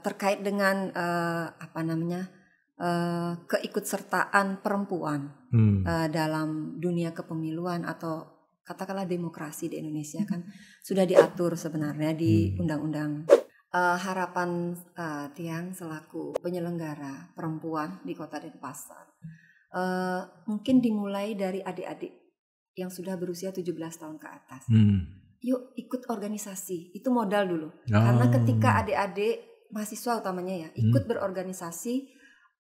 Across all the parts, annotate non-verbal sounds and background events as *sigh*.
terkait dengan uh, apa namanya uh, keikutsertaan perempuan hmm. uh, dalam dunia kepemiluan atau katakanlah demokrasi di Indonesia kan sudah diatur sebenarnya di hmm. undang-undang. Uh, harapan uh, Tiang selaku penyelenggara perempuan di Kota Denpasar uh, mungkin dimulai dari adik-adik yang sudah berusia 17 tahun ke atas. Hmm yuk ikut organisasi itu modal dulu oh. karena ketika adik-adik mahasiswa utamanya ya ikut hmm. berorganisasi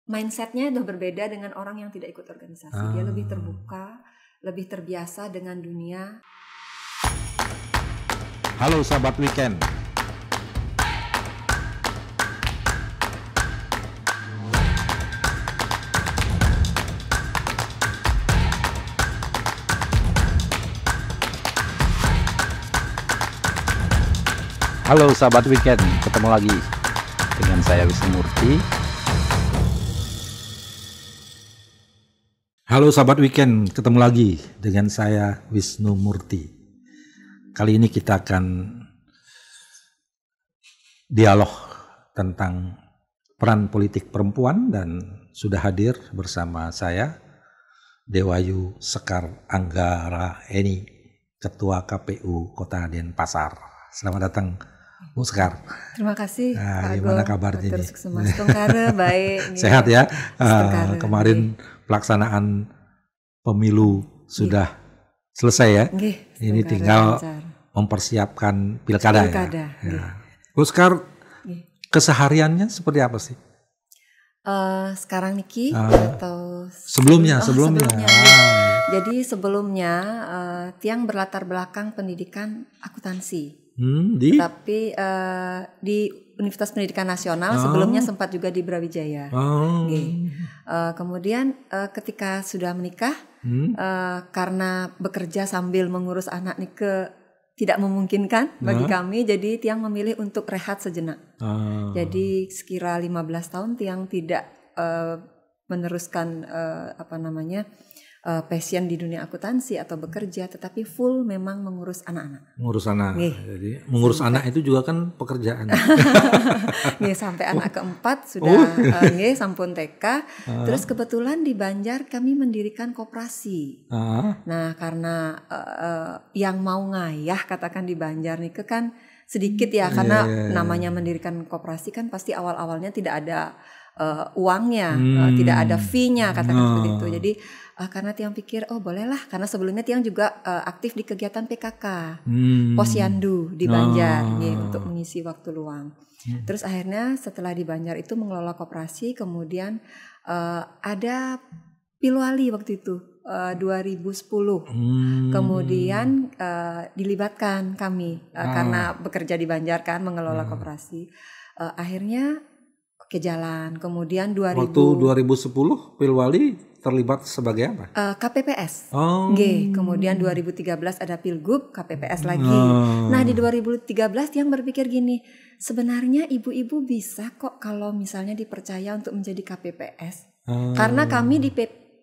mindsetnya udah berbeda dengan orang yang tidak ikut organisasi ah. dia lebih terbuka lebih terbiasa dengan dunia halo sahabat weekend Halo sahabat weekend, ketemu lagi dengan saya Wisnu Murti. Halo sahabat weekend, ketemu lagi dengan saya Wisnu Murti. Kali ini kita akan dialog tentang peran politik perempuan dan sudah hadir bersama saya Dewayu Sekar Anggara Eni, Ketua KPU Kota Denpasar. Selamat datang Bu Sekar. Terima kasih. Nah, Pak gimana kabarnya ini? *laughs* baik. Sehat ya. Uh, kemarin pelaksanaan pemilu sudah ya. selesai ya. Gih, ini tinggal lancar. mempersiapkan pilkada, ya. pilkada ya. ya. Bu Sekar, kesehariannya seperti apa sih? Uh, sekarang Niki uh, atau sebelumnya oh, sebelumnya. sebelumnya. Ah. Jadi sebelumnya uh, Tiang berlatar belakang pendidikan akuntansi. Hmm, di? Tapi uh, di Universitas Pendidikan Nasional oh. sebelumnya sempat juga di Brawijaya. Oh. Uh, kemudian uh, ketika sudah menikah, hmm. uh, karena bekerja sambil mengurus anak nih ke tidak memungkinkan bagi nah. kami, jadi Tiang memilih untuk rehat sejenak. Oh. Jadi sekira 15 tahun Tiang tidak uh, meneruskan uh, apa namanya uh, passion di dunia akuntansi atau bekerja, tetapi full memang mengurus anak-anak. Mengurus anak. Nih. Jadi mengurus sampai. anak itu juga kan pekerjaan. *laughs* nih sampai oh. anak keempat sudah oh. uh, nih sampun TK. Uh. Terus kebetulan di Banjar kami mendirikan koperasi. Uh. Nah karena uh, uh, yang mau ngayah katakan di Banjar nih kan sedikit ya karena yeah, yeah, yeah. namanya mendirikan koperasi kan pasti awal-awalnya tidak ada uh, uangnya, hmm. uh, tidak ada fee-nya katakan oh. seperti itu. Jadi uh, karena Tiang pikir oh bolehlah karena sebelumnya Tiang juga uh, aktif di kegiatan PKK hmm. Posyandu di Banjar oh. nih, untuk mengisi waktu luang. Hmm. Terus akhirnya setelah di Banjar itu mengelola koperasi, kemudian uh, ada Pilwali waktu itu uh, 2010. Hmm. Kemudian uh, dilibatkan kami uh, ah. karena bekerja di Banjar kan mengelola hmm. koperasi. Uh, akhirnya ke jalan. Kemudian 2000 Waktu 2010 Pilwali terlibat sebagai apa? Uh, KPPS. Oh. G. Kemudian 2013 ada Pilgub, KPPS lagi. Oh. Nah, di 2013 yang berpikir gini, sebenarnya ibu-ibu bisa kok kalau misalnya dipercaya untuk menjadi KPPS. Oh. Karena kami di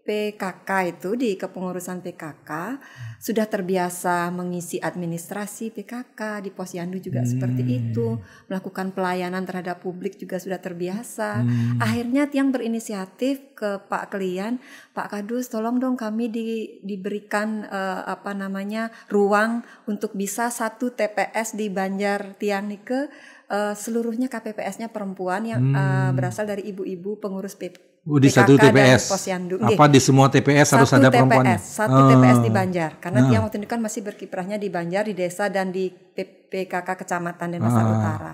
PKK itu di kepengurusan PKK sudah terbiasa mengisi administrasi PKK di Posyandu juga hmm. seperti itu melakukan pelayanan terhadap publik juga sudah terbiasa hmm. akhirnya tiang berinisiatif ke Pak Klien Pak Kadus tolong dong kami di, diberikan uh, apa namanya ruang untuk bisa satu TPS di Banjar Tiang Nike uh, seluruhnya KPPS-nya perempuan yang hmm. uh, berasal dari ibu-ibu pengurus PP Oh, di satu TPS. Posyandu. Apa di semua TPS harus ada perempuan? Satu oh. TPS di Banjar. Karena tiang waktu itu kan masih berkiprahnya di Banjar, di desa dan di PKK Kecamatan Denpasar ah. Utara.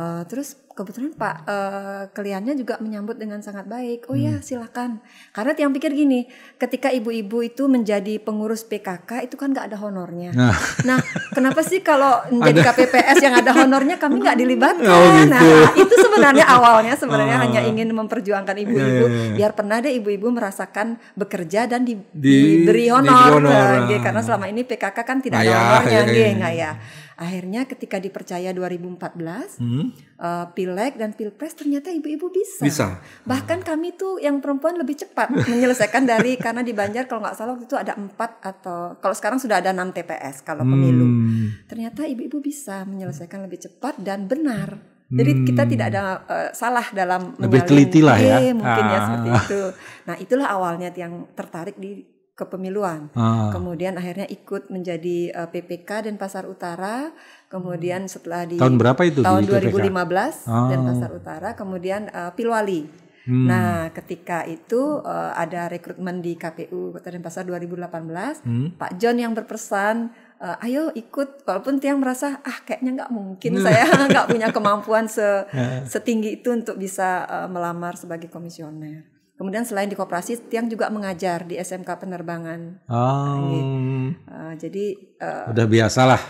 Uh, terus kebetulan Pak uh, kliennya juga menyambut dengan sangat baik. Oh ya, hmm. ya silakan. Karena tiang pikir gini, ketika ibu-ibu itu menjadi pengurus PKK itu kan nggak ada honornya. Nah. nah, kenapa sih kalau *laughs* menjadi KPPS yang ada honornya kami nggak dilibatkan? Oh, gitu. Nah, itu sebenarnya awalnya sebenarnya oh. hanya ingin memperjuangkan ibu-ibu yeah, yeah, yeah. biar pernah deh ibu-ibu merasakan bekerja dan di, di, diberi honor. Di honor. Nah, karena selama ini PKK kan tidak ada honornya, nggak ya. Akhirnya ketika dipercaya 2014, hmm. uh, pileg dan pilpres ternyata ibu-ibu bisa. Bisa. Bahkan kami tuh yang perempuan lebih cepat *laughs* menyelesaikan dari karena di Banjar kalau nggak salah waktu itu ada empat atau kalau sekarang sudah ada enam TPS kalau pemilu. Hmm. Ternyata ibu-ibu bisa menyelesaikan lebih cepat dan benar Jadi hmm. kita tidak ada uh, salah dalam lebih teliti lah ya. Mungkin ah. ya seperti itu. Nah itulah awalnya yang tertarik di kepemiluan. Ah. Kemudian akhirnya ikut menjadi uh, eh, PPK dan Pasar Utara. Kemudian setelah di tahun berapa itu? Tahun di 2015 ah. dan Pasar Utara. Kemudian uh, Pilwali. Hmm. Nah, ketika itu uh, ada rekrutmen di KPU Kota Denpasar 2018, hmm. Pak John yang berpesan uh, ayo ikut walaupun tiang merasa ah kayaknya nggak mungkin hmm. saya nggak punya kemampuan se *laughs* ya. setinggi itu untuk bisa uh, melamar sebagai komisioner. Kemudian selain di koperasi, Tiang juga mengajar di SMK penerbangan. Oh. Uh, jadi uh, udah biasalah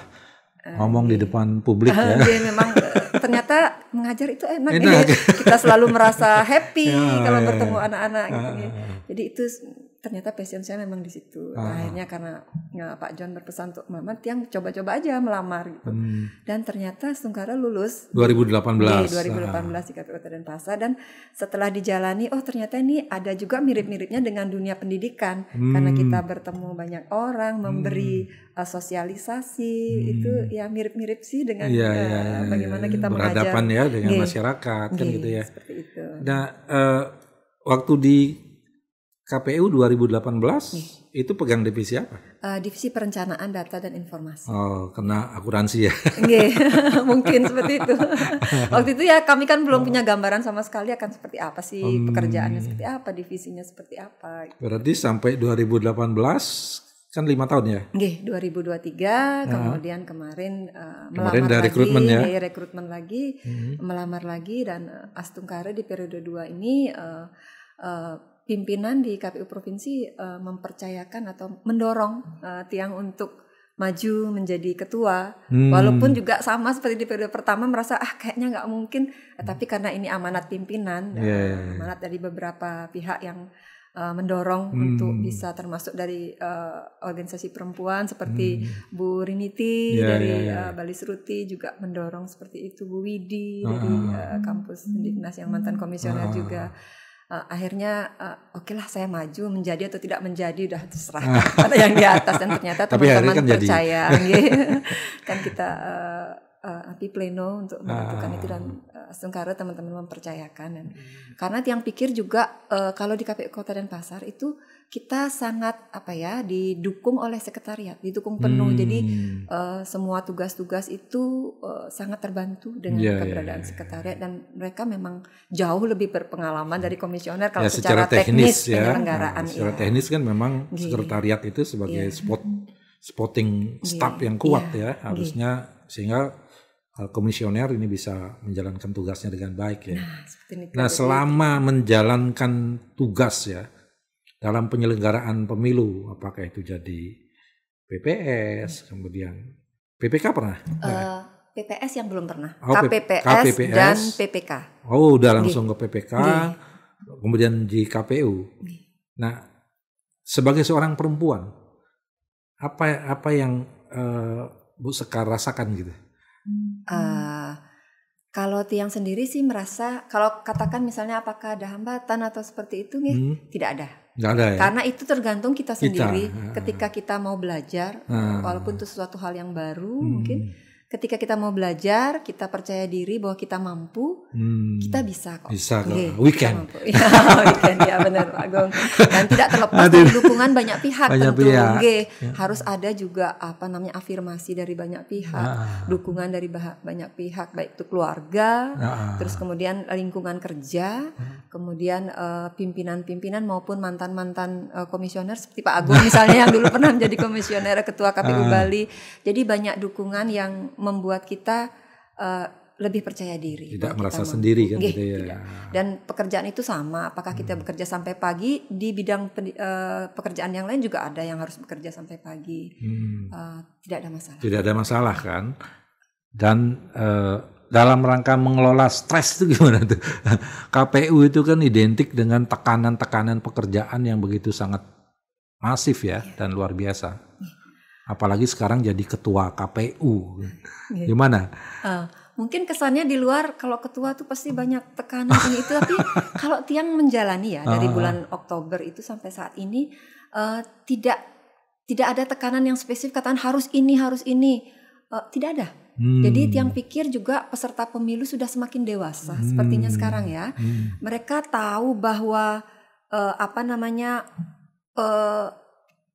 uh, ngomong di depan publik *laughs* ya. Jadi memang ternyata mengajar itu enak, enak. Ya. Kita selalu merasa happy *laughs* ya, kalau ya, bertemu anak-anak ya. gitu. Ya. Jadi itu ternyata passion saya memang di situ. Ah. Akhirnya karena ya, Pak John berpesan untuk Mama yang coba-coba aja melamar gitu. Hmm. Dan ternyata Sungkara lulus 2018. Di 2018 ah. di KPU Denpasar dan setelah dijalani oh ternyata ini ada juga mirip-miripnya dengan dunia pendidikan hmm. karena kita bertemu banyak orang, memberi hmm. uh, sosialisasi hmm. itu ya mirip-mirip sih dengan ya, uh, ya, ya, bagaimana kita berhadapan ya dengan Gih. masyarakat kan gitu ya. Seperti itu. Nah, uh, waktu di KPU 2018 Nih. itu pegang divisi apa? Uh, divisi perencanaan data dan informasi. Oh, kena akuransi ya? Nggih, *laughs* *laughs* mungkin seperti itu. *laughs* Waktu itu ya kami kan belum oh. punya gambaran sama sekali akan seperti apa sih hmm. pekerjaannya seperti apa, divisinya seperti apa. Berarti sampai 2018 kan lima tahun ya? Nggih, 2023 nah. kemudian kemarin uh, kemarin melamar rekrutmen lagi, ya? rekrutmen lagi, hmm. melamar lagi dan uh, Astungkare di periode 2 ini uh, uh, pimpinan di KPU provinsi uh, mempercayakan atau mendorong uh, Tiang untuk maju menjadi ketua hmm. walaupun juga sama seperti di periode pertama merasa ah kayaknya nggak mungkin eh, tapi karena ini amanat pimpinan yeah. uh, iya, iya. amanat dari beberapa pihak yang uh, mendorong hmm. untuk bisa termasuk dari uh, organisasi perempuan seperti hmm. Bu Riniti yeah, dari yeah, yeah. Uh, Bali Seruti juga mendorong seperti itu Bu Widi ah. dari uh, kampus Dinas yang mantan komisioner ah. juga uh, akhirnya uh, oke okay lah saya maju menjadi atau tidak menjadi udah terserah *laughs* ada yang di atas dan ternyata *laughs* teman-teman kan percaya *laughs* kan kita uh, uh, api pleno untuk menentukan ah. itu dan uh, Sengkara teman-teman mempercayakan dan hmm. karena tiang pikir juga uh, kalau di KPU Kota dan Pasar itu kita sangat apa ya didukung oleh sekretariat, didukung penuh. Hmm. Jadi uh, semua tugas-tugas itu uh, sangat terbantu dengan yeah, iya, keberadaan yeah, yeah. sekretariat dan mereka memang jauh lebih berpengalaman dari komisioner kalau ya, secara, secara teknis, teknis ya. penyelenggaraan. Nah, secara ya. teknis kan memang Gini. sekretariat itu sebagai yeah. spot spotting staff Gini. yang kuat yeah. ya harusnya Gini. sehingga eh, komisioner ini bisa menjalankan tugasnya dengan baik ya. Nah, nah selama menjalankan tugas ya dalam penyelenggaraan pemilu apakah itu jadi PPS kemudian PPK pernah? Uh, eh, PPS yang belum pernah. Oh, KPPS, KPPS dan PPK oh udah langsung ke PPK kemudian di KPU nah sebagai seorang perempuan apa apa yang uh, Bu Sekar rasakan gitu? Uh, kalau Tiang sendiri sih merasa kalau katakan misalnya apakah ada hambatan atau seperti itu nih hmm. tidak ada Gak ada ya. Karena itu tergantung kita sendiri kita. ketika kita mau belajar hmm. walaupun itu sesuatu hal yang baru hmm. mungkin ketika kita mau belajar, kita percaya diri bahwa kita mampu, hmm. kita bisa kok. Bisa kok. Okay, weekend. Ya, weekend ya benar Pak Gong. Dan tidak terlepas dari dukungan banyak pihak banyak tentu. Pihak. Okay. Ya. Harus ada juga apa namanya afirmasi dari banyak pihak, ah. dukungan dari banyak pihak baik itu keluarga, ah. terus kemudian lingkungan kerja, ah. kemudian uh, pimpinan-pimpinan maupun mantan-mantan uh, komisioner seperti Pak Agung misalnya yang dulu pernah menjadi *laughs* komisioner ketua KPU ah. Bali. Jadi banyak dukungan yang membuat kita uh, lebih percaya diri. Tidak merasa sendiri kan gitu ya. Dan pekerjaan itu sama, apakah kita hmm. bekerja sampai pagi di bidang uh, pekerjaan yang lain juga ada yang harus bekerja sampai pagi. Hmm. Uh, tidak ada masalah. Tidak ada masalah kan. Dan uh, dalam rangka mengelola stres itu *laughs* gimana tuh? KPU itu kan identik dengan tekanan-tekanan pekerjaan yang begitu sangat masif ya, ya. dan luar biasa. Apalagi sekarang jadi ketua KPU. Iya. Gimana? Uh, mungkin kesannya di luar kalau ketua tuh pasti banyak tekanan ini itu tapi *laughs* kalau tiang menjalani ya dari bulan Oktober itu sampai saat ini uh, tidak tidak ada tekanan yang spesifik katakan harus ini harus ini uh, tidak ada Hmm. Jadi tiang pikir juga peserta pemilu sudah semakin dewasa hmm. sepertinya sekarang ya. Hmm. Mereka tahu bahwa uh, apa namanya uh,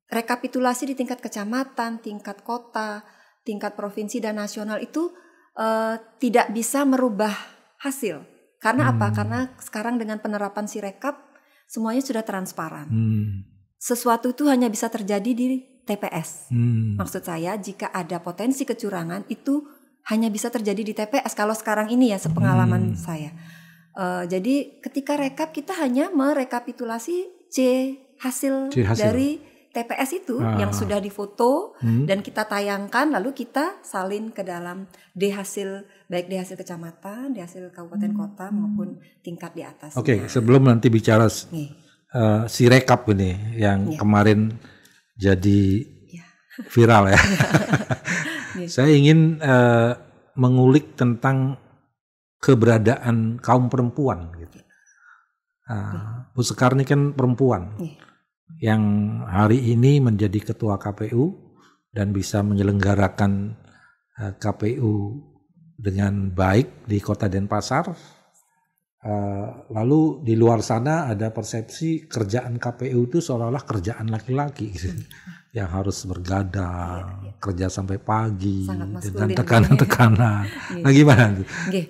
rekapitulasi di tingkat kecamatan, tingkat kota, tingkat provinsi dan nasional itu uh, tidak bisa merubah hasil. Karena hmm. apa? Karena sekarang dengan penerapan Sirekap semuanya sudah transparan. Hmm. Sesuatu itu hanya bisa terjadi di TPS. Hmm. Maksud saya jika ada potensi kecurangan itu hanya bisa terjadi di TPS kalau sekarang ini ya sepengalaman hmm. saya. Uh, jadi ketika rekap kita hanya merekapitulasi C hasil, C hasil. dari TPS itu ah. yang sudah difoto hmm. dan kita tayangkan lalu kita salin ke dalam D hasil baik di hasil kecamatan, di hasil kabupaten hmm. kota maupun tingkat di atas. Oke, okay, sebelum nanti bicara uh, si rekap ini yang yeah. kemarin jadi yeah. viral ya. *laughs* Saya ingin uh, mengulik tentang keberadaan kaum perempuan gitu. Uh, Bu Sekar ini kan perempuan. Yeah yang hari ini menjadi ketua KPU dan bisa menyelenggarakan uh, eh, KPU dengan baik di Kota Denpasar. Uh, lalu di luar sana ada persepsi kerjaan KPU itu seolah-olah kerjaan laki-laki gitu. *laughs* yang harus bergadang, ya, ya. kerja sampai pagi dengan tekanan-tekanan. Ya. Nah gimana? Uh, eh,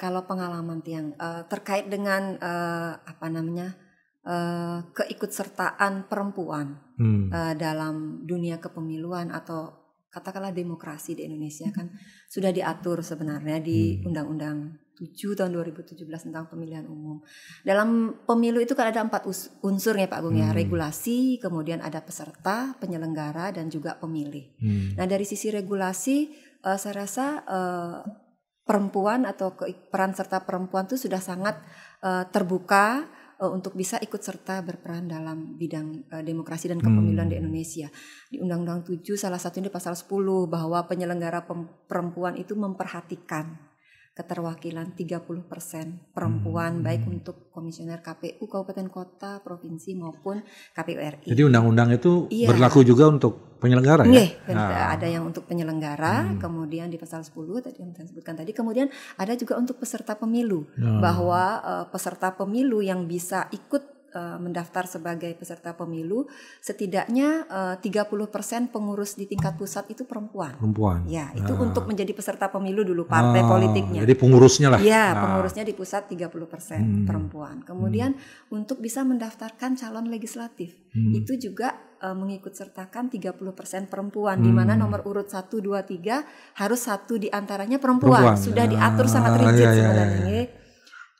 kalau pengalaman tiang uh, terkait dengan uh, apa namanya uh, keikutsertaan perempuan hmm. uh, dalam dunia kepemiluan atau katakanlah demokrasi di Indonesia kan sudah diatur sebenarnya di hmm. Undang-Undang 7 tahun 2017 tentang pemilihan umum. Dalam pemilu itu kan ada empat unsur ya Pak Agung ya, hmm. ya, regulasi, kemudian ada peserta, penyelenggara dan juga pemilih. Hmm. Nah dari sisi regulasi, uh, saya rasa uh, perempuan atau peran serta perempuan itu sudah sangat uh, terbuka uh, untuk bisa ikut serta berperan dalam bidang uh, demokrasi dan kepemiluan hmm. di Indonesia. Di Undang-Undang 7 salah satunya di pasal 10 bahwa penyelenggara perempuan itu memperhatikan keterwakilan 30% perempuan hmm. baik untuk komisioner KPU kabupaten kota, provinsi maupun KPU RI. Jadi undang-undang itu iya. berlaku juga untuk penyelenggara ya? nah. ada yang untuk penyelenggara, hmm. kemudian di pasal 10 tadi yang saya sebutkan tadi, kemudian ada juga untuk peserta pemilu hmm. bahwa uh, peserta pemilu yang bisa ikut uh, mendaftar sebagai peserta pemilu, setidaknya uh, 30% pengurus di tingkat pusat itu perempuan. Perempuan. Ya, itu ah. untuk menjadi peserta pemilu dulu partai ah, politiknya. Jadi pengurusnya lah. Ya, ah. pengurusnya di pusat 30% hmm. perempuan. Kemudian hmm. untuk bisa mendaftarkan calon legislatif, hmm. itu juga uh, mengikut sertakan 30% perempuan hmm. di mana nomor urut 1 2 3 harus satu di antaranya perempuan. perempuan. Sudah diatur sangat ah, rigid ya, ya, sebenarnya. Ya, ya.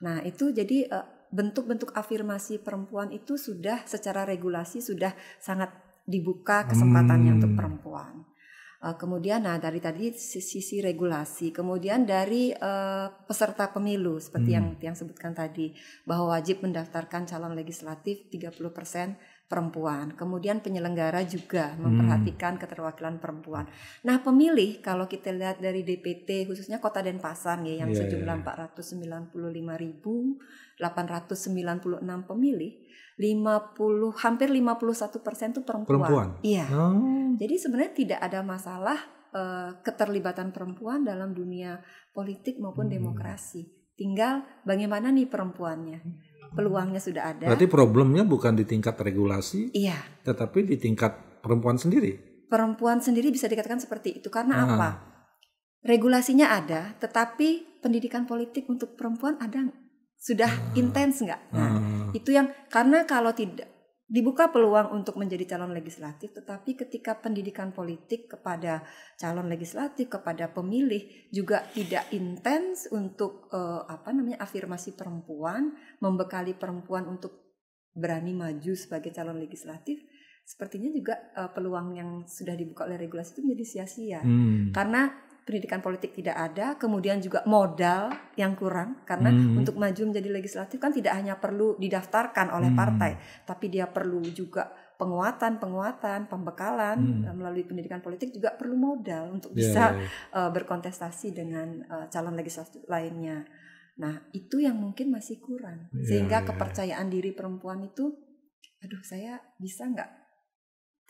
Nah, itu jadi uh, bentuk-bentuk afirmasi perempuan itu sudah secara regulasi sudah sangat dibuka kesempatannya hmm. untuk perempuan. Uh, kemudian, nah dari tadi sisi regulasi, kemudian dari uh, peserta pemilu seperti hmm. yang yang sebutkan tadi bahwa wajib mendaftarkan calon legislatif 30% perempuan. Kemudian penyelenggara juga hmm. memperhatikan keterwakilan perempuan. Nah, pemilih kalau kita lihat dari DPT khususnya Kota Denpasar ya yang yeah, sejumlah yeah. 495.896 pemilih, 50 hampir 51 persen itu perempuan. Perempuan. Iya. Oh. Jadi sebenarnya tidak ada masalah uh, keterlibatan perempuan dalam dunia politik maupun hmm. demokrasi. Tinggal bagaimana nih perempuannya peluangnya sudah ada. Berarti problemnya bukan di tingkat regulasi, iya. tetapi di tingkat perempuan sendiri. Perempuan sendiri bisa dikatakan seperti itu karena ah. apa? Regulasinya ada, tetapi pendidikan politik untuk perempuan ada sudah ah. intens nggak? Nah, ah. itu yang karena kalau tidak dibuka peluang untuk menjadi calon legislatif, tetapi ketika pendidikan politik kepada calon legislatif kepada pemilih juga tidak intens untuk uh, apa namanya afirmasi perempuan, membekali perempuan untuk berani maju sebagai calon legislatif, sepertinya juga uh, peluang yang sudah dibuka oleh regulasi itu menjadi sia-sia hmm. karena pendidikan politik tidak ada, kemudian juga modal yang kurang karena hmm. untuk maju menjadi legislatif kan tidak hanya perlu didaftarkan oleh hmm. partai, tapi dia perlu juga penguatan, penguatan, pembekalan hmm. melalui pendidikan politik juga perlu modal untuk yeah, bisa yeah, yeah. Uh, berkontestasi dengan uh, calon legislatif lainnya. Nah, itu yang mungkin masih kurang. Yeah, Sehingga yeah. kepercayaan diri perempuan itu aduh saya bisa nggak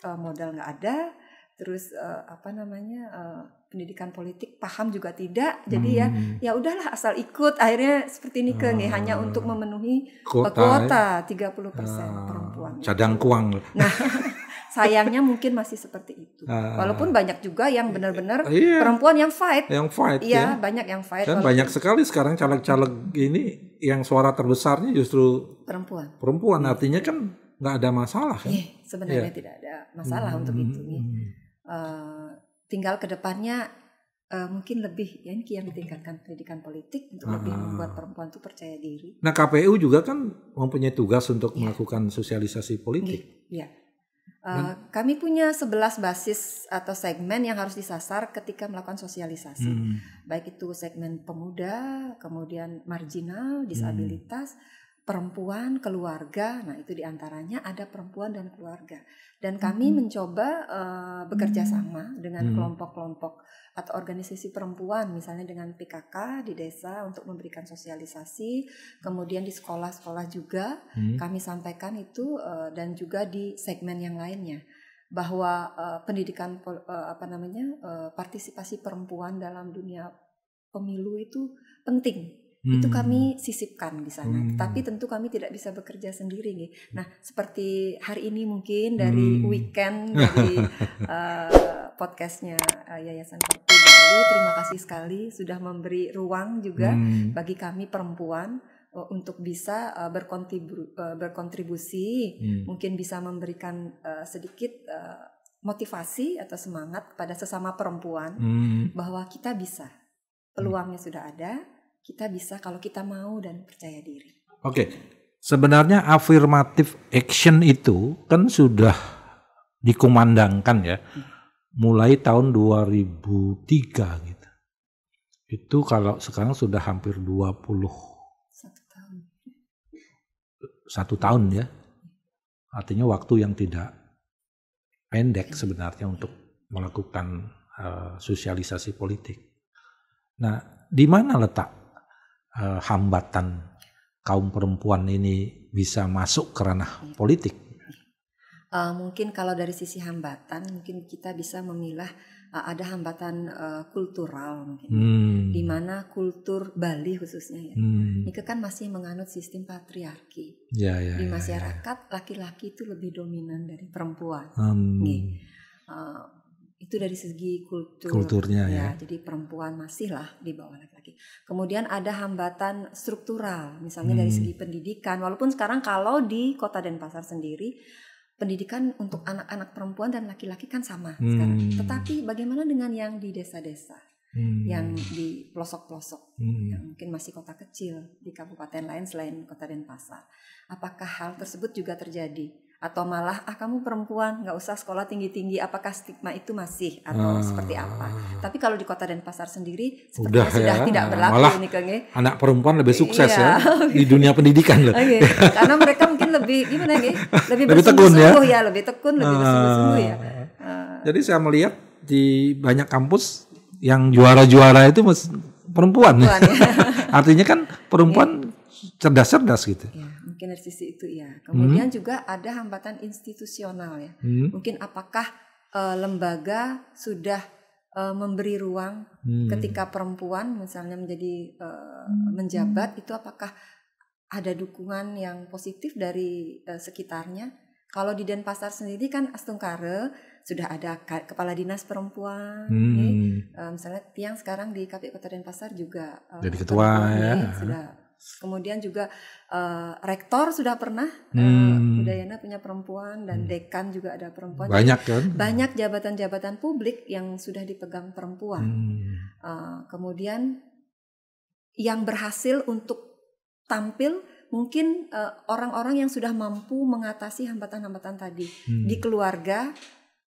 uh, modal nggak ada, terus uh, apa namanya uh, pendidikan politik paham juga tidak jadi ya, hmm. ya ya udahlah asal ikut akhirnya seperti ini ke nih hanya untuk memenuhi kuota, kuota 30% uh, perempuan cadang kuang nah *laughs* sayangnya mungkin masih seperti itu uh, walaupun banyak juga yang benar-benar iya, perempuan yang fight yang fight iya ya. banyak yang fight dan banyak sekali sekarang caleg-caleg ini yang suara terbesarnya justru perempuan perempuan artinya kan nggak ada masalah kan? Yeah, sebenarnya yeah. tidak ada masalah hmm. untuk itu. Nih. Uh, tinggal ke depannya uh, eh, mungkin lebih ya ini yang ditingkatkan pendidikan politik untuk uh. lebih ah. membuat perempuan itu percaya diri. Nah KPU juga kan mempunyai tugas untuk yeah. melakukan sosialisasi politik. Iya. Uh, kami punya 11 basis atau segmen yang harus disasar ketika melakukan sosialisasi. Hmm. Baik itu segmen pemuda, kemudian marginal, disabilitas, hmm perempuan, keluarga. Nah, itu di antaranya ada perempuan dan keluarga. Dan kami hmm. mencoba uh, bekerja hmm. sama dengan hmm. kelompok-kelompok atau organisasi perempuan, misalnya dengan PKK di desa untuk memberikan sosialisasi. Kemudian di sekolah-sekolah juga hmm. kami sampaikan itu uh, dan juga di segmen yang lainnya bahwa uh, pendidikan uh, apa namanya uh, partisipasi perempuan dalam dunia pemilu itu penting Hmm. Itu kami sisipkan di sana. Hmm. Tapi tentu kami tidak bisa bekerja sendiri nih. Nah, seperti hari ini mungkin dari hmm. weekend *laughs* dari uh, podcastnya uh, Yayasan Perti Bali, terima kasih sekali sudah memberi ruang juga hmm. bagi kami perempuan uh, untuk bisa uh, berkontribu uh, berkontribusi, hmm. mungkin bisa memberikan uh, sedikit uh, motivasi atau semangat kepada sesama perempuan hmm. bahwa kita bisa. Peluangnya hmm. sudah ada, kita bisa kalau kita mau dan percaya diri. Oke, sebenarnya afirmatif action itu kan sudah dikumandangkan ya, mulai tahun 2003 gitu. Itu kalau sekarang sudah hampir 20 satu tahun. Satu tahun ya. Artinya waktu yang tidak pendek sebenarnya untuk melakukan uh, sosialisasi politik. Nah, di mana letak uh, hambatan kaum perempuan ini bisa masuk ke ranah politik? Uh, mungkin kalau dari sisi hambatan, mungkin kita bisa memilah uh, ada hambatan uh, kultural mungkin, hmm. di mana kultur Bali khususnya ya, hmm. ini kan masih menganut sistem patriarki. Ya, ya, di ya, masyarakat ya, laki-laki ya, ya. itu lebih dominan dari perempuan. Hmm. Uh, itu dari segi kultur kulturnya ya, ya. Jadi perempuan masih lah di bawah laki-laki. Kemudian ada hambatan struktural, misalnya hmm. dari segi pendidikan. Walaupun sekarang kalau di Kota Denpasar sendiri pendidikan untuk anak-anak perempuan dan laki-laki kan sama hmm. sekarang. Tetapi bagaimana dengan yang di desa-desa? Hmm. yang di pelosok-pelosok hmm. yang mungkin masih kota kecil di kabupaten lain selain kota Denpasar. Apakah hal tersebut juga terjadi? Atau malah ah kamu perempuan nggak usah sekolah tinggi tinggi apakah stigma itu masih atau ah. seperti apa tapi kalau di kota Denpasar sendiri sudah ya. tidak berlaku malah nih Kang ya. anak perempuan lebih sukses iya. ya di dunia pendidikan loh okay. karena mereka mungkin lebih gimana nih lebih, lebih tekun ya? ya lebih tekun lebih bersungguh-sungguh ya uh. jadi saya melihat di banyak kampus yang juara-juara itu perempuan, perempuan ya. *laughs* artinya kan perempuan cerdas-cerdas gitu ya mungkin dari sisi itu ya. Kemudian hmm. juga ada hambatan institusional ya. Hmm. Mungkin apakah uh, lembaga sudah uh, memberi ruang hmm. ketika perempuan misalnya menjadi uh, menjabat itu apakah ada dukungan yang positif dari uh, sekitarnya? Kalau di Denpasar sendiri kan Astungkare sudah ada kepala dinas perempuan, hmm. nih. Uh, misalnya Tiang sekarang di KPU Kota Denpasar juga uh, jadi ketua ya, sudah Kemudian juga uh, rektor sudah pernah hmm. uh, Udayana punya perempuan dan hmm. dekan juga ada perempuan. Banyak kan? Banyak jabatan-jabatan publik yang sudah dipegang perempuan. Hmm. Uh, kemudian yang berhasil untuk tampil mungkin orang-orang uh, yang sudah mampu mengatasi hambatan-hambatan tadi hmm. di keluarga.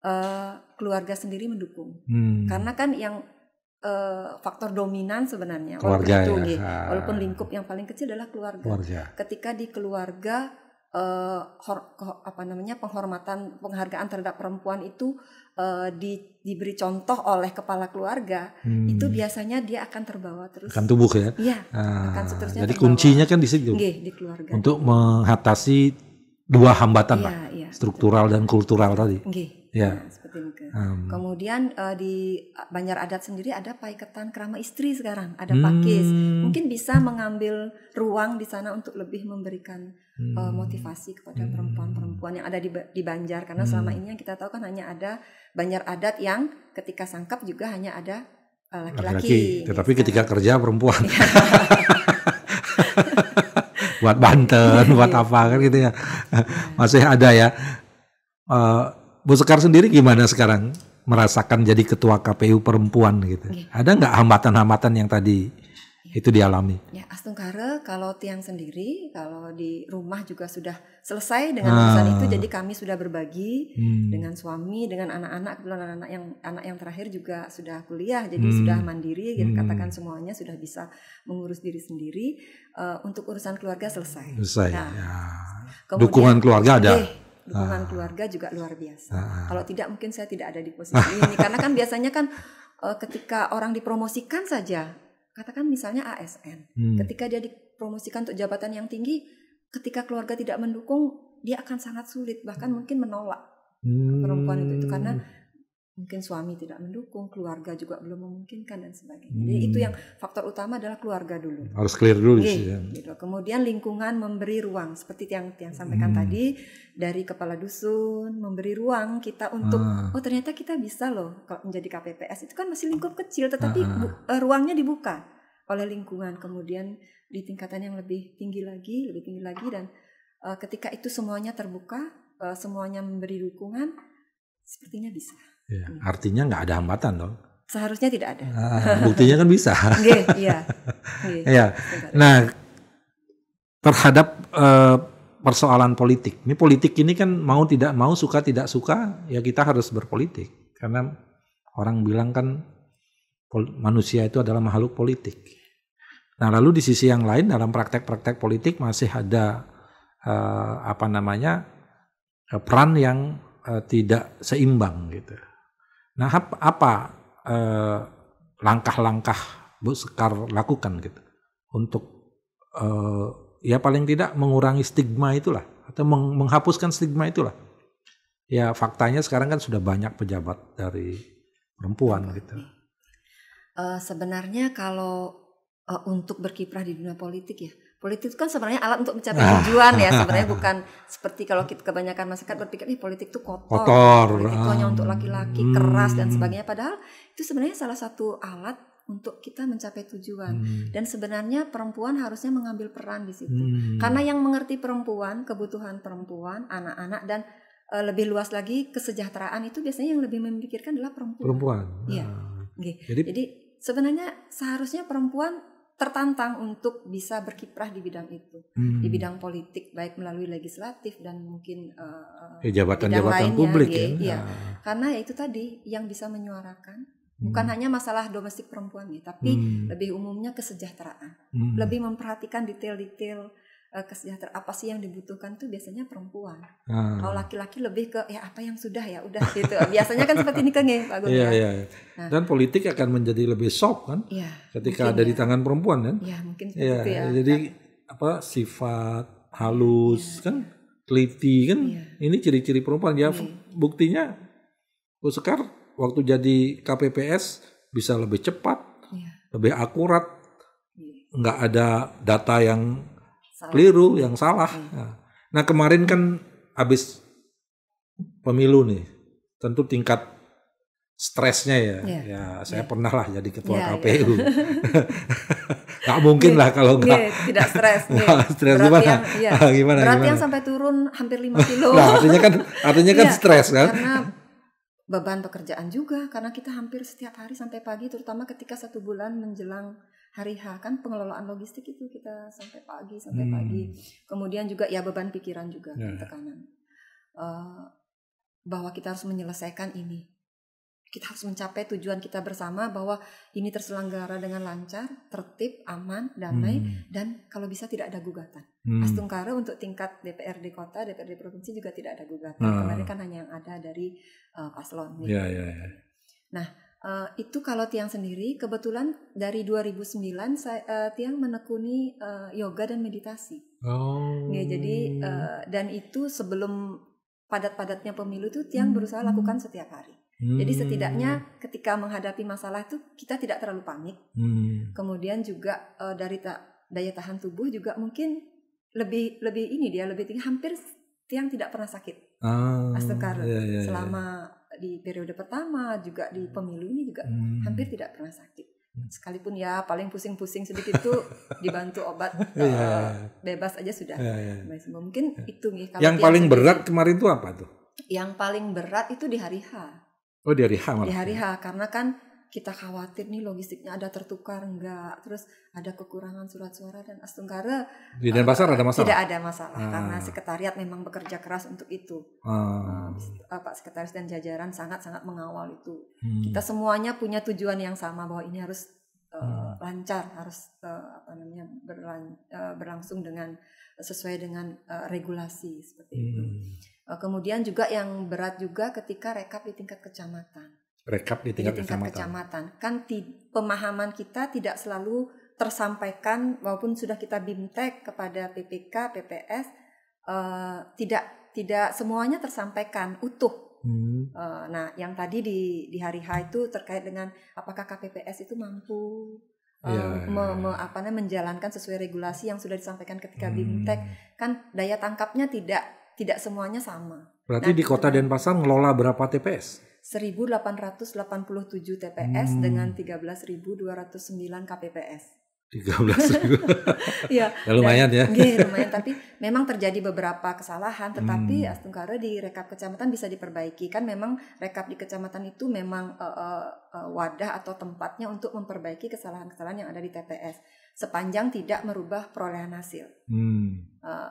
Uh, keluarga sendiri mendukung, hmm. karena kan yang uh, faktor dominan sebenarnya keluarga walaupun itu, ya. walaupun lingkup yang paling kecil adalah keluarga. keluarga. Ketika di keluarga uh, hor, apa namanya penghormatan penghargaan terhadap perempuan itu uh, di, diberi contoh oleh kepala keluarga, hmm. itu biasanya dia akan terbawa terus. Akan tumbuh ya. Iya. Ah, akan seterusnya. Jadi terbawa. kuncinya kan di situ. Di keluarga. Untuk mengatasi dua hambatan ya, lah, ya, struktural betul. dan kultural tadi. Ya. Nah, seperti itu. Um. Kemudian uh, di Banjar Adat sendiri ada paiketan kerama istri sekarang, ada hmm. pakis. Mungkin bisa mengambil ruang di sana untuk lebih memberikan hmm. uh, motivasi kepada perempuan-perempuan yang ada di, di Banjar karena hmm. selama ini yang kita tahu kan hanya ada Banjar Adat yang ketika sangkap juga hanya ada laki-laki. Tetapi gitu. ketika kerja perempuan. Iya. *laughs* buat Banten, buat iya. apa kan gitu ya. Masih ada ya. Uh, Bu Sekar sendiri gimana sekarang merasakan jadi ketua KPU perempuan gitu? Okay. Ada nggak hambatan-hambatan yang tadi itu dialami? Ya Astungkara kalau tiang sendiri kalau di rumah juga sudah selesai dengan ah. urusan itu jadi kami sudah berbagi hmm. dengan suami dengan anak-anak kebetulan anak-anak yang anak yang terakhir juga sudah kuliah jadi hmm. sudah mandiri gitu hmm. katakan semuanya sudah bisa mengurus diri sendiri uh, untuk urusan keluarga selesai. Selesai. Nah, ya. Kemudian, Dukungan keluarga ada. Eh, dukungan ah. keluarga juga luar biasa. Ah. Kalau tidak mungkin saya tidak ada di posisi ini *laughs* karena kan biasanya kan uh, ketika orang dipromosikan saja, katakan misalnya ASN, hmm. ketika dia dipromosikan untuk jabatan yang tinggi, ketika keluarga tidak mendukung, dia akan sangat sulit bahkan mungkin menolak hmm. perempuan itu, itu karena mungkin suami tidak mendukung, keluarga juga belum memungkinkan dan sebagainya. Hmm. Jadi itu yang faktor utama adalah keluarga dulu. Harus clear dulu okay, sih. Ya. Gitu. Kemudian lingkungan memberi ruang seperti yang yang sampaikan hmm. tadi dari kepala dusun memberi ruang kita untuk ah. oh ternyata kita bisa loh kalau menjadi KPPS itu kan masih lingkup kecil tetapi ah. bu, uh, ruangnya dibuka oleh lingkungan. Kemudian di tingkatan yang lebih tinggi lagi, lebih tinggi lagi dan uh, ketika itu semuanya terbuka, uh, semuanya memberi dukungan, sepertinya bisa. Ya, artinya nggak ada hambatan dong. Seharusnya tidak ada. Nah, buktinya kan bisa. *laughs* iya. *laughs* Iya. Nah, terhadap uh, persoalan politik. Ini politik ini kan mau tidak mau suka tidak suka ya kita harus berpolitik karena orang bilang kan manusia itu adalah makhluk politik. Nah, lalu di sisi yang lain dalam praktek-praktek politik masih ada uh, apa namanya uh, peran yang uh, tidak seimbang gitu. Nah, apa eh, langkah-langkah Bu Sekar lakukan gitu untuk eh, ya paling tidak mengurangi stigma itulah atau meng menghapuskan stigma itulah. Ya faktanya sekarang kan sudah banyak pejabat dari perempuan gitu. Uh, sebenarnya kalau uh, untuk berkiprah di dunia politik ya, politik itu kan sebenarnya alat untuk mencapai ah. tujuan ya sebenarnya *laughs* bukan seperti kalau kita kebanyakan masyarakat berpikir nih politik itu kotor, kotor. politik itu hanya untuk laki-laki hmm. keras dan sebagainya padahal itu sebenarnya salah satu alat untuk kita mencapai tujuan hmm. dan sebenarnya perempuan harusnya mengambil peran di situ hmm. karena yang mengerti perempuan kebutuhan perempuan anak-anak dan uh, lebih luas lagi kesejahteraan itu biasanya yang lebih memikirkan adalah perempuan perempuan iya nah. jadi, jadi sebenarnya seharusnya perempuan tertantang untuk bisa berkiprah di bidang itu, hmm. di bidang politik baik melalui legislatif dan mungkin uh, jabatan-jabatan publik ya. ya. Karena ya itu tadi yang bisa menyuarakan hmm. bukan hanya masalah domestik perempuan ya, tapi hmm. lebih umumnya kesejahteraan, hmm. lebih memperhatikan detail-detail kesejahteraan apa sih yang dibutuhkan tuh biasanya perempuan. Ah. Kalau laki-laki lebih ke ya apa yang sudah ya udah gitu. Biasanya kan seperti ini kan ya Pak Gun. Iya, iya. Nah. Dan politik akan menjadi lebih soft kan? Iya. Ketika ada ya. di tangan perempuan kan? Iya, mungkin seperti ya, itu ya. Jadi nah. apa sifat halus ya. kan teliti kan ya. ini ciri-ciri perempuan ya, ya. buktinya Bu Sekar waktu jadi KPPS bisa lebih cepat, ya. lebih akurat, iya. nggak ada data yang keliru, yang salah. Hmm. Nah kemarin kan habis pemilu nih, tentu tingkat stresnya ya, yeah. ya saya yeah. pernah lah jadi ketua yeah, KPU. Yeah. *laughs* gak mungkin lah kalau nggak tidak stres. *laughs* stres gimana? Yang, ya. *laughs* gimana? Berat gimana? yang sampai turun hampir 5 kilo. nah, artinya kan artinya kan yeah, stres kan? Karena beban pekerjaan juga karena kita hampir setiap hari sampai pagi terutama ketika satu bulan menjelang hari H kan pengelolaan logistik itu kita sampai pagi sampai hmm. pagi kemudian juga ya beban pikiran juga yeah. tekanan uh, bahwa kita harus menyelesaikan ini kita harus mencapai tujuan kita bersama bahwa ini terselenggara dengan lancar, tertib, aman, damai, hmm. dan kalau bisa tidak ada gugatan. Hmm. Astungkara untuk tingkat DPRD kota, DPRD provinsi juga tidak ada gugatan. Hmm. Kemarin kan hanya yang ada dari uh, paslon. Ya, ya, ya. Nah, Uh, itu kalau Tiang sendiri kebetulan dari 2009 saya uh, Tiang menekuni uh, yoga dan meditasi. Oh. Ya, jadi uh, dan itu sebelum padat-padatnya pemilu itu Tiang berusaha lakukan setiap hari. Hmm. Jadi setidaknya ketika menghadapi masalah itu kita tidak terlalu panik. Hmm. Kemudian juga uh, dari ta daya tahan tubuh juga mungkin lebih lebih ini dia lebih tinggi hampir tiang tidak pernah sakit. Ah, Astagfirullah. Iya, iya, iya, selama di periode pertama juga di pemilu ini juga hmm. hampir tidak pernah sakit. Sekalipun ya paling pusing-pusing sedikit tuh *laughs* dibantu obat uh, bebas aja sudah. Yeah, yeah. Mungkin itu nih. Yang paling berat kemarin itu apa tuh? Yang paling berat itu di hari H. Oh di hari H malah. Di hari H karena kan kita khawatir nih logistiknya ada tertukar enggak, terus ada kekurangan surat suara dan astungkara. Di Denpasar uh, ada masalah? Tidak ada masalah ah. karena sekretariat memang bekerja keras untuk itu. Ah. Uh, Pak Sekretaris dan jajaran sangat-sangat mengawal itu. Hmm. Kita semuanya punya tujuan yang sama bahwa ini harus uh, hmm. lancar, harus uh, apa namanya berlan, uh, berlangsung dengan sesuai dengan uh, regulasi seperti hmm. itu. Uh, kemudian juga yang berat juga ketika rekap di tingkat kecamatan. Rekap di tingkat, di tingkat kecamatan. kecamatan. Kan pemahaman kita tidak selalu tersampaikan walaupun sudah kita bimtek kepada PPK, PPS uh, tidak tidak semuanya tersampaikan utuh. Hmm. Uh, nah, yang tadi di di hari H itu terkait dengan apakah KPPS itu mampu uh, ya, me, me, apa namanya menjalankan sesuai regulasi yang sudah disampaikan ketika hmm. bimtek kan daya tangkapnya tidak tidak semuanya sama. Berarti nah, di Kota Denpasar ngelola berapa TPS? 1887 TPS hmm. dengan 13.209 KPPS. 13 ribu. Iya. *laughs* ya, lumayan dan, ya. Iya, lumayan. Tapi memang terjadi beberapa kesalahan. Tetapi hmm. Astungkara di rekap kecamatan bisa diperbaiki. Kan memang rekap di kecamatan itu memang uh, uh, uh, wadah atau tempatnya untuk memperbaiki kesalahan-kesalahan yang ada di TPS. Sepanjang tidak merubah perolehan hasil. Hmm. Uh,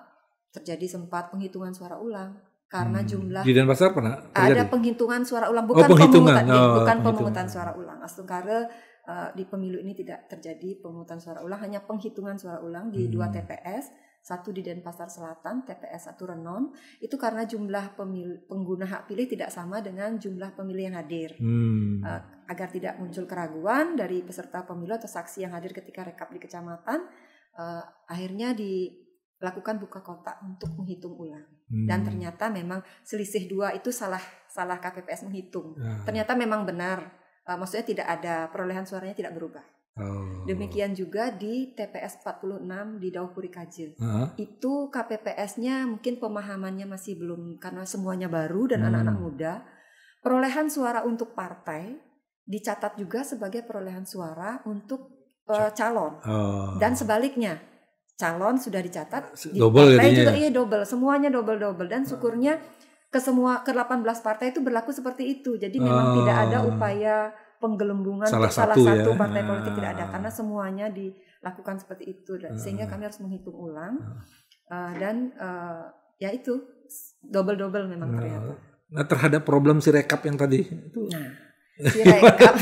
terjadi sempat penghitungan suara ulang karena hmm. jumlah di Denpasar pernah terjadi? ada penghitungan suara ulang bukan oh, pemungutan oh, bukan pemungutan suara ulang Astungkara uh, di pemilu ini tidak terjadi pemungutan suara ulang hanya penghitungan suara ulang di hmm. dua TPS satu di Denpasar Selatan TPS satu Renon itu karena jumlah pemil pengguna hak pilih tidak sama dengan jumlah pemilih yang hadir hmm. uh, agar tidak muncul keraguan dari peserta pemilu atau saksi yang hadir ketika rekap di kecamatan uh, akhirnya di lakukan buka kotak untuk menghitung ulang. Hmm. Dan ternyata memang selisih dua itu salah salah KPPS menghitung. Ya. Ternyata memang benar, uh, maksudnya tidak ada perolehan suaranya tidak berubah. Oh. Demikian juga di TPS 46 di Daupuri Kajil. Uh-huh. Itu KPPS-nya mungkin pemahamannya masih belum karena semuanya baru dan hmm. anak-anak muda. Perolehan suara untuk partai dicatat juga sebagai perolehan suara untuk uh, calon. Oh. Dan sebaliknya, calon sudah dicatat. Double partai juga iya double. Semuanya double double dan syukurnya ke semua ke 18 partai itu berlaku seperti itu. Jadi memang oh. tidak ada upaya penggelembungan salah satu, salah satu ya. partai politik tidak ada. Karena semuanya dilakukan seperti itu. Dan sehingga kami harus menghitung ulang. Uh, dan uh, ya itu. Double double memang ternyata. Nah terhadap problem si rekap yang tadi itu nah si rekap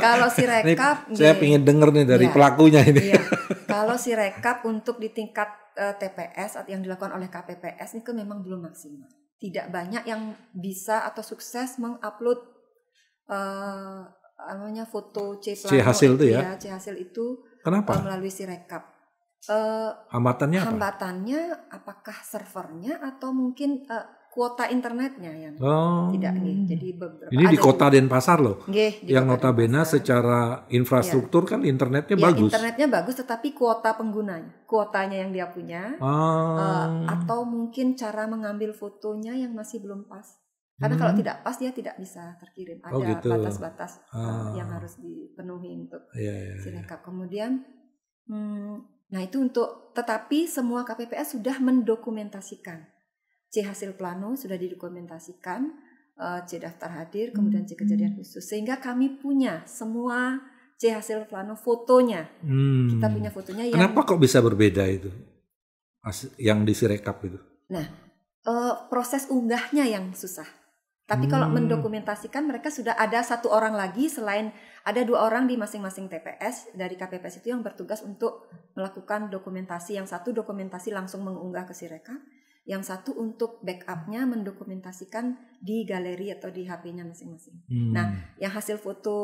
kalau si rekap saya ingin dengar nih dari ya, pelakunya ini. Iya. kalau si rekap untuk di tingkat uh, eh, TPS yang dilakukan oleh KPPS itu memang belum maksimal. Tidak banyak yang bisa atau sukses mengupload uh, namanya foto C, C hasil itu ya, ya C hasil itu kenapa? uh, melalui si rekap. Uh, hambatannya hambatannya apa? apakah servernya atau mungkin uh, kuota internetnya yang oh. tidak nih. Jadi beberapa Ini di kota Denpasar loh. Nggih, yang notabene secara infrastruktur ya. kan internetnya ya, bagus. internetnya bagus tetapi kuota penggunanya, kuotanya yang dia punya oh. uh, atau mungkin cara mengambil fotonya yang masih belum pas. Karena hmm. kalau tidak pas dia tidak bisa terkirim. Ada oh, gitu. batas-batas oh, gitu. yang harus dipenuhi untuk yeah, yeah, Sirekap. Yeah. Kemudian hmm, nah itu untuk tetapi semua KPPS sudah mendokumentasikan C hasil plano sudah didokumentasikan, uh, C daftar hadir, kemudian C kejadian hmm. khusus. Sehingga kami punya semua C hasil plano fotonya. Hmm. Kita punya fotonya yang Kenapa kok bisa berbeda itu? Yang di Sirekap itu. Nah, uh, proses unggahnya yang susah. Tapi hmm. kalau mendokumentasikan mereka sudah ada satu orang lagi selain ada dua orang di masing-masing TPS dari KPPS itu yang bertugas untuk melakukan dokumentasi. Yang satu dokumentasi langsung mengunggah ke Sirekap, yang satu untuk backupnya mendokumentasikan di galeri atau di HP-nya masing-masing. Hmm. Nah, yang hasil foto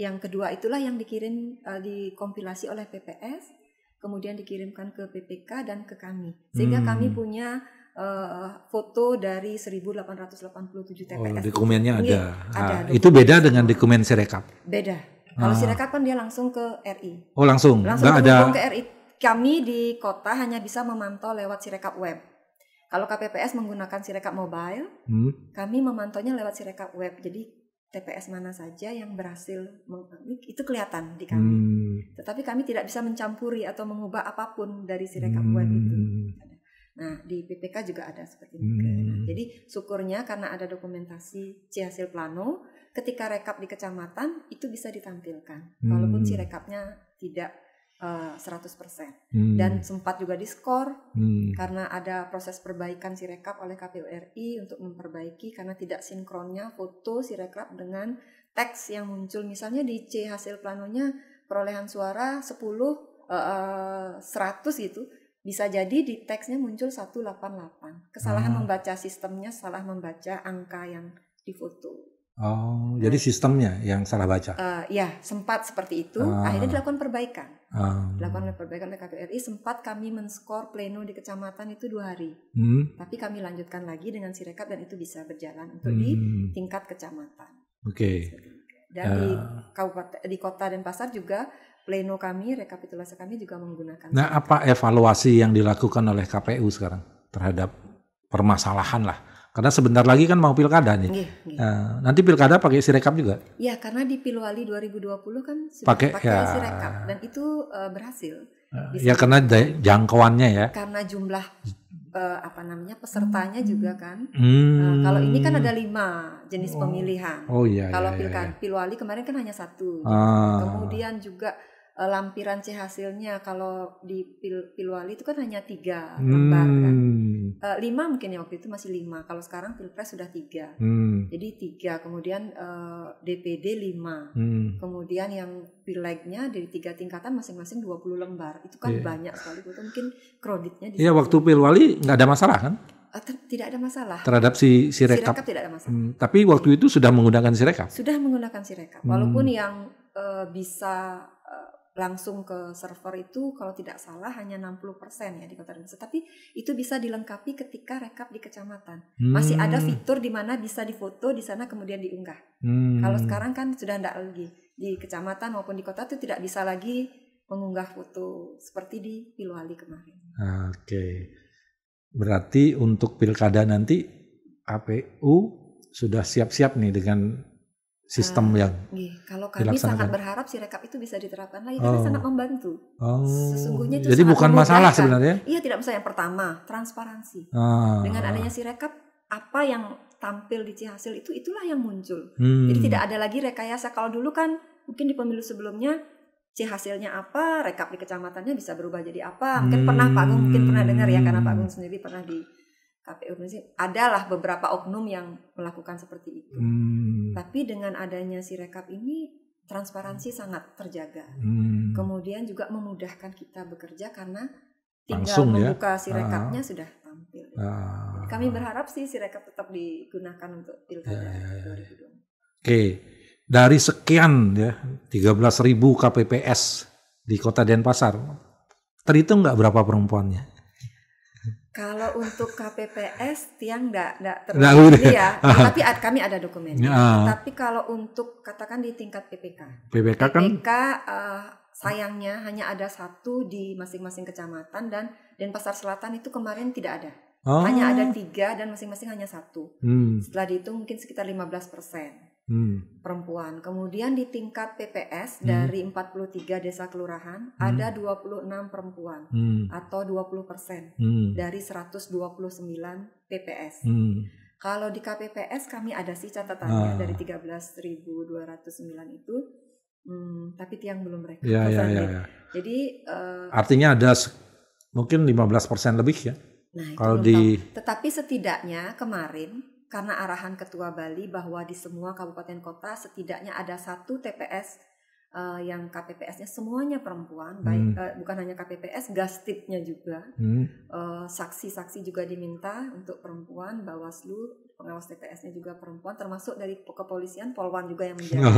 yang kedua itulah yang dikirim uh, dikompilasi oleh PPS kemudian dikirimkan ke PPK dan ke kami. Sehingga hmm. kami punya uh, foto dari 1887 TPS. Oh, dokumennya ada. Ini, ada ah, itu beda dengan dokumen Sirekap. Beda. Kalau ah. Sirekap kan dia langsung ke RI. Oh, langsung. Langsung ada ke RI. Kami di kota hanya bisa memantau lewat Sirekap web. Kalau KPPS menggunakan Sirekap mobile, hmm. kami memantaunya lewat Sirekap web. Jadi TPS mana saja yang berhasil itu kelihatan di kami. Hmm. Tetapi kami tidak bisa mencampuri atau mengubah apa pun dari sirekap hmm. web itu. Nah di PPK juga ada seperti itu. Hmm. Nah, jadi syukurnya karena ada dokumentasi C hasil plano, ketika rekap di kecamatan itu bisa ditampilkan, hmm. walaupun si rekapnya tidak uh, 100%. Hmm. Dan sempat juga diskor hmm. karena ada proses perbaikan sirekap oleh KPU RI untuk memperbaiki karena tidak sinkronnya foto sirekap dengan teks yang muncul. Misalnya di C hasil planonya perolehan suara 10 uh, 100 gitu bisa jadi di teksnya muncul 188. Kesalahan hmm. membaca sistemnya salah membaca angka yang difoto. Oh, nah, jadi sistemnya yang salah baca? Uh, ya, sempat seperti itu. Uh, Akhirnya dilakukan perbaikan. Uh, dilakukan perbaikan oleh KPRI. Sempat kami menskor pleno di kecamatan itu dua hari. Hmm. Tapi kami lanjutkan lagi dengan sirekap dan itu bisa berjalan untuk hmm. di tingkat kecamatan. Oke. Okay. Dan uh, di kabupaten, di kota dan pasar juga pleno kami, rekapitulasi kami juga menggunakan. Nah, sirekap. apa evaluasi yang dilakukan oleh KPU sekarang terhadap permasalahan lah? Karena sebentar lagi kan mau pilkada nih. Iya, iya. Uh, nanti pilkada pakai sirekap juga? Iya, karena di Pilwali 2020 kan sudah pakai, pakai ya. sirekap dan itu uh, berhasil. Uh, ya karena jangkauannya ya. Karena jumlah uh, apa namanya pesertanya juga kan. Hmm. Uh, kalau ini kan ada lima jenis oh. pemilihan. Oh iya. Kalau iya, pilkada iya. Pilwali kemarin kan hanya satu. Ah. Kemudian juga Eh, lampiran C hasilnya kalau di pil pilwali itu kan hanya tiga lembar kan. hmm. kan uh, lima mungkin ya waktu itu masih lima kalau sekarang pilpres sudah tiga hmm. jadi tiga kemudian uh, eh, DPD lima hmm. kemudian yang pilegnya dari tiga tingkatan masing-masing 20 lembar itu kan yeah. banyak sekali itu mungkin kreditnya iya waktu pilwali nggak ada masalah kan tidak ada masalah terhadap si sirekap. sirekap tidak ada masalah. Hmm, tapi waktu itu sudah menggunakan sirekap. Sudah menggunakan sirekap. Hmm. Walaupun yang uh, bisa langsung ke server itu kalau tidak salah hanya 60% ya di Kota Denpasar. Tapi itu bisa dilengkapi ketika rekap di kecamatan. Hmm. Masih ada fitur di mana bisa difoto di sana kemudian diunggah. Hmm. Kalau sekarang kan sudah tidak lagi di kecamatan maupun di kota itu tidak bisa lagi mengunggah foto seperti di Pilwali kemarin. Oke. Okay. Berarti untuk pilkada nanti APU sudah siap-siap nih dengan sistem uh, yang iya. kalau kami sangat berharap si rekap itu bisa diterapkan lagi oh. karena sangat membantu. Oh. Sesungguhnya itu jadi bukan masalah sebenarnya. Iya tidak masalah yang pertama transparansi. Ah. Dengan adanya si rekap apa yang tampil di hasil itu itulah yang muncul. Hmm. Jadi tidak ada lagi rekayasa. Kalau dulu kan mungkin di pemilu sebelumnya C hasilnya apa, rekap di kecamatannya bisa berubah jadi apa. Mungkin hmm. pernah Pak Agung mungkin pernah dengar ya karena Pak Agung sendiri pernah di KPU adalah beberapa oknum yang melakukan seperti itu. Hmm. Tapi dengan adanya si rekap ini transparansi sangat terjaga. Hmm. Kemudian juga memudahkan kita bekerja karena tinggal Langsung, ya? membuka ya? si rekapnya ah. sudah tampil. Ah. Kami berharap sih si rekap tetap digunakan untuk pilkada ya, ya, ya. 2020. Ya. Oke, dari sekian ya 13.000 KPPS di Kota Denpasar, terhitung nggak berapa perempuannya? Kalau untuk KPPS tiang enggak enggak terlalu ya, tapi kami ada dokumennya. Ya. Tapi kalau untuk katakan di tingkat PPK. PPK kan PPK uh, sayangnya hanya ada satu di masing-masing kecamatan dan Denpasar Selatan itu kemarin tidak ada. Oh. Hanya ada tiga dan masing-masing hanya satu. Hmm. Setelah dihitung mungkin sekitar 15 persen hmm. perempuan. Kemudian di tingkat PPS hmm. dari 43 desa kelurahan hmm. ada 26 perempuan hmm. atau 20 persen hmm. dari 129 PPS. Hmm. Kalau di KPPS kami ada sih catatannya ah. dari 13.209 itu, hmm, tapi tiang belum mereka. Ya, ya, ya, ya. Jadi uh, artinya ada mungkin 15 persen lebih ya. Nah, kalau di tahu. tetapi setidaknya kemarin karena arahan Ketua Bali bahwa di semua kabupaten kota setidaknya ada satu TPS uh, eh, yang KPPS-nya semuanya perempuan, hmm. baik uh, bukan hanya KPPS, gastipnya juga, hmm. uh, saksi-saksi juga diminta untuk perempuan, Bawaslu, pengawas TPS-nya juga perempuan termasuk dari kepolisian Polwan juga yang menjaga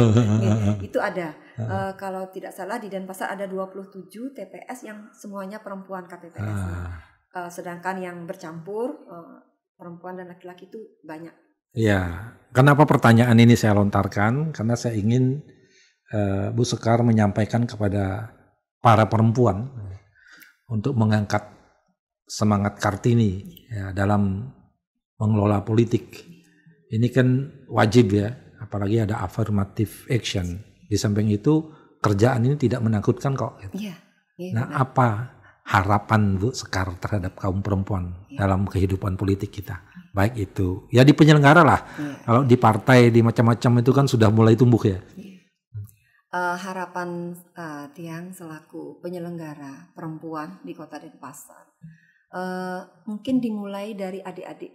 *laughs* itu ada. Uh, kalau tidak salah di Denpasar ada 27 TPS yang semuanya perempuan KPPS uh, uh, sedangkan yang bercampur uh, perempuan dan laki-laki itu banyak ya kenapa pertanyaan ini saya lontarkan karena saya ingin uh, Bu Sekar menyampaikan kepada para perempuan untuk mengangkat semangat Kartini ya, dalam mengelola politik. Ini kan wajib ya, apalagi ada affirmative action. Di samping itu kerjaan ini tidak menakutkan kok. Gitu. Iya. iya nah, benar. apa harapan Bu Sekar terhadap kaum perempuan ya. dalam kehidupan politik kita? Baik itu ya di penyelenggara lah. Ya. Kalau di partai di macam-macam itu kan sudah mulai tumbuh ya. ya. Uh, harapan uh, Tiang selaku penyelenggara perempuan di Kota Denpasar uh, mungkin dimulai dari adik-adik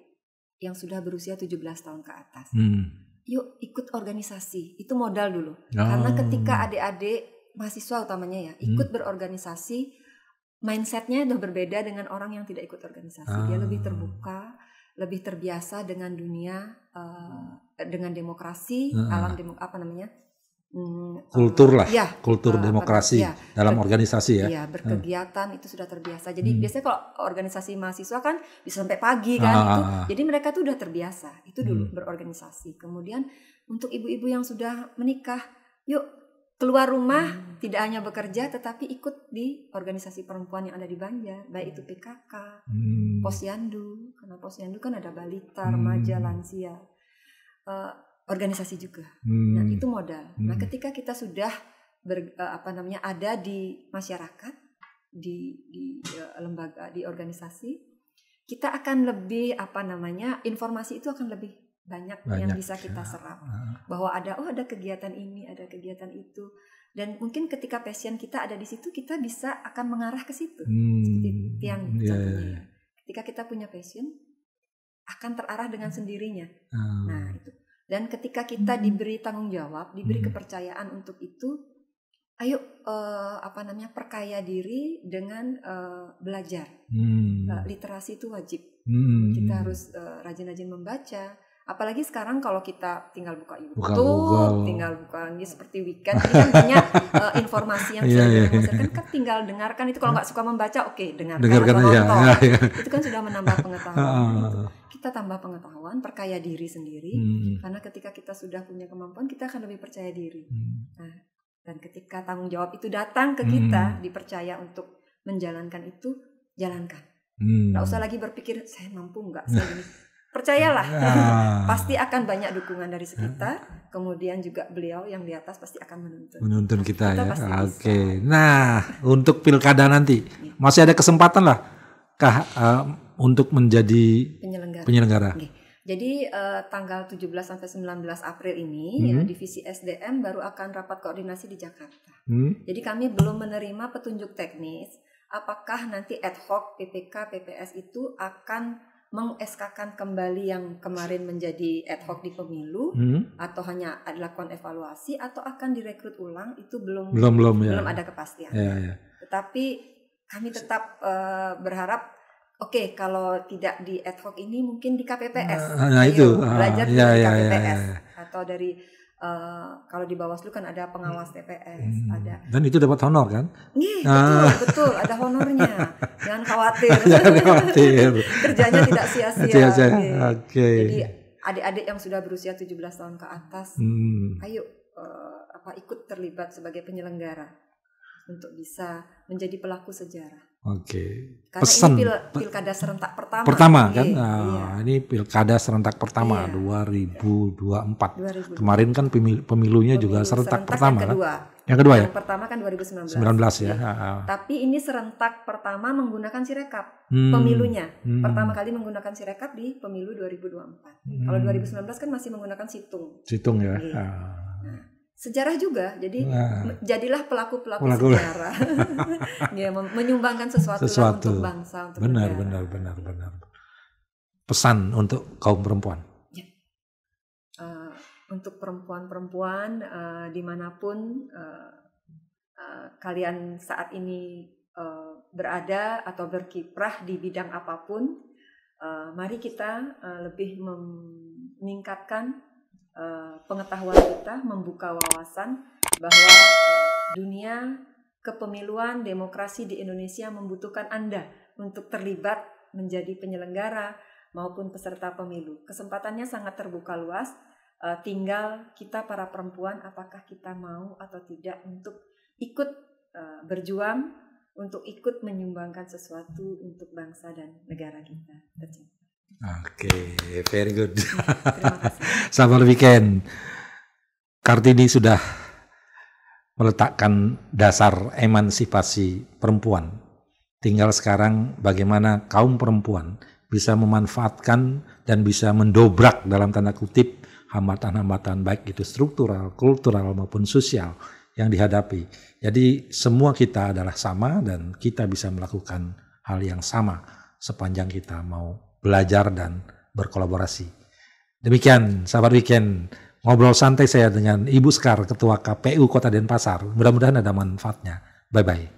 yang sudah berusia 17 tahun ke atas. Hmm. Yuk ikut organisasi, itu modal dulu. Oh. Karena ketika adik-adik mahasiswa utamanya ya ikut hmm. berorganisasi, mindsetnya udah berbeda dengan orang yang tidak ikut organisasi. Oh. Dia lebih terbuka, lebih terbiasa dengan dunia, uh, dengan demokrasi, uh. alam demok apa namanya? Hmm, kultur lah, ya, kultur uh, demokrasi ya, dalam organisasi ya. Iya, berkegiatan hmm. itu sudah terbiasa. Jadi hmm. biasanya kalau organisasi mahasiswa kan bisa sampai pagi kan, ah, itu. Ah, ah. Jadi mereka tuh udah terbiasa. Itu dulu hmm. berorganisasi. Kemudian untuk ibu-ibu yang sudah menikah, yuk keluar rumah hmm. tidak hanya bekerja tetapi ikut di organisasi perempuan yang ada di Banjar, baik itu PKK, hmm. Posyandu, karena Posyandu kan ada balita, remaja, hmm. lansia. Uh, organisasi juga. Hmm. Nah, itu modal. Nah, hmm. Nah, ketika kita sudah ber, uh, apa namanya ada di masyarakat, di di uh, lembaga, di organisasi, kita akan lebih apa namanya informasi itu akan lebih banyak, banyak yang bisa kita ya. serap. Ya. Bahwa ada oh ada kegiatan ini, ada kegiatan itu. Dan mungkin ketika passion kita ada di situ, kita bisa akan mengarah ke situ. Hmm. Seperti tiang yeah, contohnya. Yeah, yeah. Ketika kita punya passion, akan terarah dengan sendirinya. Hmm. Nah, itu. Dan ketika kita hmm. diberi tanggung jawab, diberi hmm. kepercayaan untuk itu, ayo uh, apa namanya perkaya diri dengan uh, belajar. Hmm. Uh, literasi itu wajib. Hmm. Kita harus rajin-rajin uh, membaca. Apalagi sekarang kalau kita tinggal buka YouTube, buka tinggal buka ini seperti weekend, ini kan banyak uh, *laughs* informasi yang yeah, yeah, yeah. kan tinggal dengarkan itu kalau nggak suka membaca, oke okay, dengarkan, dengarkan atau nonton, yeah, yeah. itu kan sudah menambah pengetahuan *laughs* kita tambah pengetahuan, perkaya diri sendiri. Hmm. Karena ketika kita sudah punya kemampuan, kita akan lebih percaya diri. Hmm. Nah, dan ketika tanggung jawab itu datang ke kita, hmm. dipercaya untuk menjalankan itu, jalankan. Hmm. Nggak usah lagi berpikir saya mampu nggak, saya ini. Percayalah, ah. pasti akan banyak dukungan dari sekitar. Kemudian juga beliau yang di atas pasti akan menuntun. Menuntun kita, kita ya. Oke. Okay. Nah, untuk pilkada nanti ya. masih ada kesempatan lah, kah uh, untuk menjadi penyelenggara. penyelenggara. Okay. Jadi uh, tanggal 17 sampai 19 April ini hmm. ya divisi SDM baru akan rapat koordinasi di Jakarta. Hmm. Jadi kami belum menerima petunjuk teknis apakah nanti ad hoc PPK PPS itu akan mengeskakan kembali yang kemarin menjadi ad hoc di pemilu hmm. atau hanya dilakukan evaluasi atau akan direkrut ulang itu belum belum belum, ya. belum ada kepastian. Ya, ya. Tetapi kami tetap uh, berharap Oke, okay, kalau tidak di ad hoc ini mungkin di KPPS. Nah, nah itu ah, belajar ya, di ya, KPPS ya, ya, ya. atau dari uh, kalau di Bawaslu kan ada pengawas TPS, hmm. ada. Dan itu dapat honor kan? Nih, ah. betul, betul, ada honornya. *laughs* Jangan khawatir. Jangan khawatir. *laughs* Kerjanya tidak sia-sia. Oke. Okay. Jadi adik-adik yang sudah berusia 17 tahun ke atas, hmm. ayo uh, apa ikut terlibat sebagai penyelenggara untuk bisa menjadi pelaku sejarah. Oke. Okay. Pesan ini pil, pilkada serentak pertama. Pertama kan? Nah, iya. Ini pilkada serentak pertama iya. 2024. 2024. Kemarin kan pemilu, pemilunya Pemilu juga serentak, serentak pertama yang kedua. kan? Yang kedua yang ya? Yang pertama kan 2019. 19 ya. Iya. Tapi ini serentak pertama menggunakan sirekap hmm. pemilunya. Hmm. Pertama kali menggunakan sirekap di pemilu 2024. Hmm. Kalau 2019 kan masih menggunakan situng. Situng ya. Iya. Nah, sejarah juga. Jadi nah, jadilah pelaku-pelaku sejarah. *laughs* ya, menyumbangkan sesuatu, sesuatu. untuk bangsa, untuk benar, negara. benar, benar, benar. Pesan untuk kaum perempuan. Ya. Uh, untuk perempuan-perempuan uh, di mana pun uh, uh, kalian saat ini uh, berada atau berkiprah di bidang apa pun, uh, mari kita uh, lebih meningkatkan uh, pengetahuan kita, membuka wawasan bahwa dunia kepemiluan demokrasi di Indonesia membutuhkan Anda untuk terlibat menjadi penyelenggara maupun peserta pemilu. Kesempatannya sangat terbuka luas. Uh, tinggal kita para perempuan apakah kita mau atau tidak untuk ikut berjuang untuk ikut menyumbangkan sesuatu untuk bangsa dan negara kita tercinta. Oke, okay, very good. *laughs* Selamat weekend. Kartini sudah meletakkan dasar emansipasi perempuan. Tinggal sekarang bagaimana kaum perempuan bisa memanfaatkan dan bisa mendobrak dalam tanda kutip hambatan-hambatan baik itu struktural, kultural maupun sosial yang dihadapi. Jadi semua kita adalah sama dan kita bisa melakukan hal yang sama sepanjang kita mau belajar dan berkolaborasi. Demikian sahabat weekend ngobrol santai saya dengan Ibu Sekar Ketua KPU Kota Denpasar. Mudah-mudahan ada manfaatnya. Bye bye.